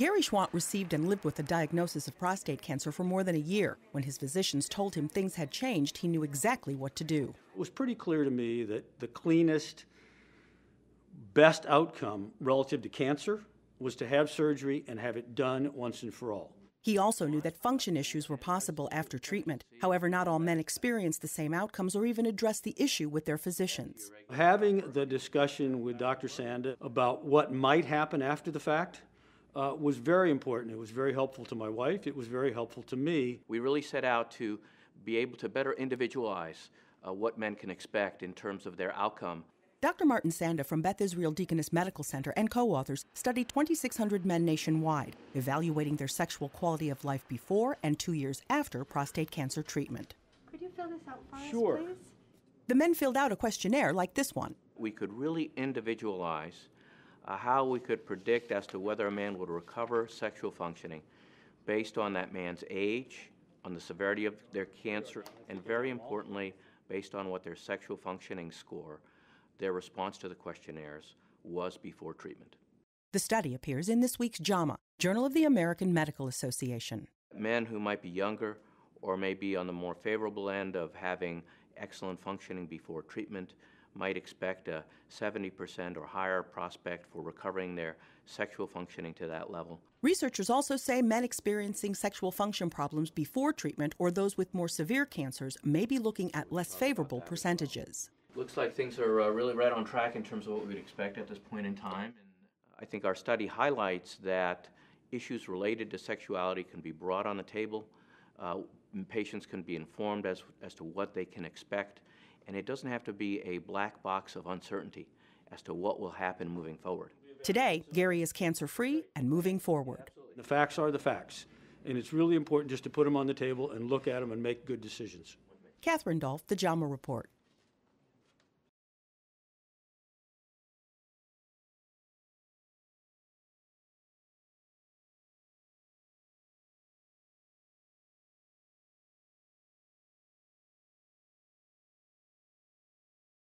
Gary Schwant received and lived with a diagnosis of prostate cancer for more than a year. When his physicians told him things had changed, he knew exactly what to do. It was pretty clear to me that the cleanest, best outcome relative to cancer was to have surgery and have it done once and for all. He also knew that function issues were possible after treatment. However, not all men experience the same outcomes or even address the issue with their physicians. Having the discussion with Dr. Sanda about what might happen after the fact uh, was very important. It was very helpful to my wife. It was very helpful to me. We really set out to be able to better individualize uh, what men can expect in terms of their outcome. Dr. Martin Sanda from Beth Israel Deaconess Medical Center and co authors studied 2,600 men nationwide, evaluating their sexual quality of life before and two years after prostate cancer treatment. Could you fill this out for sure. us, please? The men filled out a questionnaire like this one. We could really individualize uh, how we could predict as to whether a man would recover sexual functioning based on that man's age, on the severity of their cancer, and very importantly, based on what their sexual functioning score their response to the questionnaires was before treatment. The study appears in this week's JAMA, Journal of the American Medical Association. Men who might be younger or may be on the more favorable end of having excellent functioning before treatment might expect a 70% or higher prospect for recovering their sexual functioning to that level. Researchers also say men experiencing sexual function problems before treatment or those with more severe cancers may be looking at less favorable percentages. Looks like things are uh, really right on track in terms of what we'd expect at this point in time. And I think our study highlights that issues related to sexuality can be brought on the table. Uh, patients can be informed as, as to what they can expect, and it doesn't have to be a black box of uncertainty as to what will happen moving forward. Today, Gary is cancer free and moving forward. The facts are the facts, and it's really important just to put them on the table and look at them and make good decisions. Catherine Dolf, The JAMA Report.